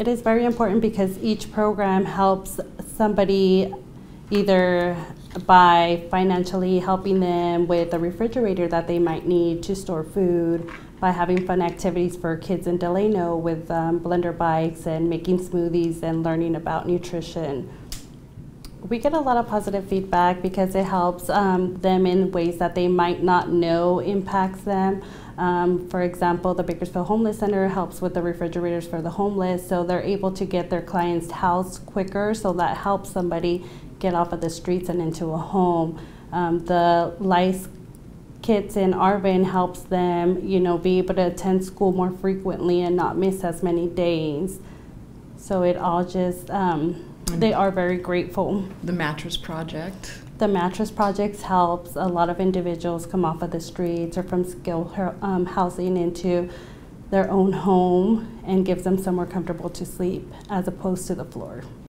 It is very important because each program helps somebody either by financially helping them with a refrigerator that they might need to store food, by having fun activities for kids in Delano with um, blender bikes and making smoothies and learning about nutrition. We get a lot of positive feedback because it helps um, them in ways that they might not know impacts them. Um, for example, the Bakersfield Homeless Center helps with the refrigerators for the homeless, so they're able to get their clients housed quicker, so that helps somebody get off of the streets and into a home. Um, the Lice Kits in Arvin helps them, you know, be able to attend school more frequently and not miss as many days. So it all just, um, they are very grateful. The mattress project. The mattress projects helps a lot of individuals come off of the streets or from skilled um, housing into their own home and gives them somewhere comfortable to sleep as opposed to the floor.